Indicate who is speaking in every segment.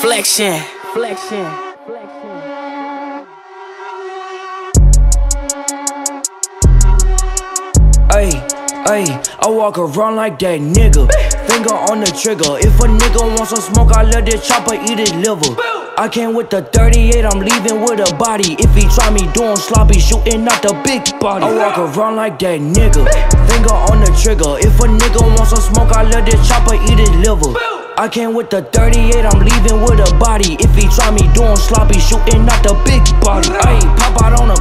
Speaker 1: Flexion. Flexion. Flexion.
Speaker 2: Ayy, ayy, I walk around like that nigga. Finger on the trigger. If a nigga wants some smoke, I let this chopper eat his liver. I came with the 38, I'm leaving with a body. If he try me doing sloppy, shooting out the big body. I walk around like that nigga. Finger on the trigger. If a nigga wants some smoke, I let this chopper eat his liver. I came with the 38, I'm leaving with a body. If he try me doing sloppy, shooting out the big body. Ayy, pop out on a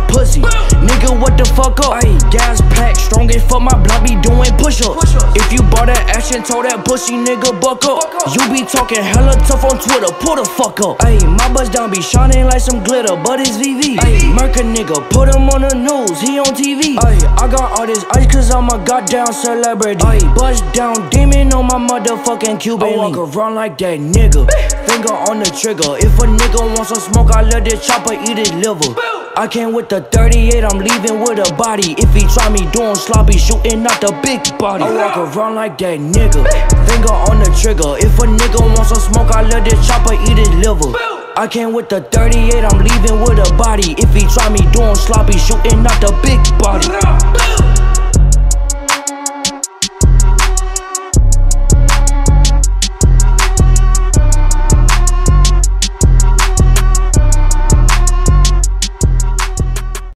Speaker 2: strong as fuck, my block be doing push ups. If you bought that action, told that pussy nigga buck up. You be talking hella tough on Twitter, pull the fuck up. Ayy, my buzz down be shining like some glitter, but it's VV. Ayy, murk a nigga, put him on the news, he on TV. Ayy, I got all this ice cause I'm a goddamn celebrity. Ayy, buzz down, demon on my motherfucking Cuban. I walk around like that nigga. Finger on the trigger. If a nigga wants some smoke, I let this chopper eat his liver. I came with the 38, I'm leaving with a body. If he try me doing sloppy, shooting out the big body. I walk around like that nigga. Finger on the trigger. If a nigga wants some smoke, I let this chopper eat his liver. I came with the 38, I'm leaving with a body. If he try me doing sloppy, shooting out the big body.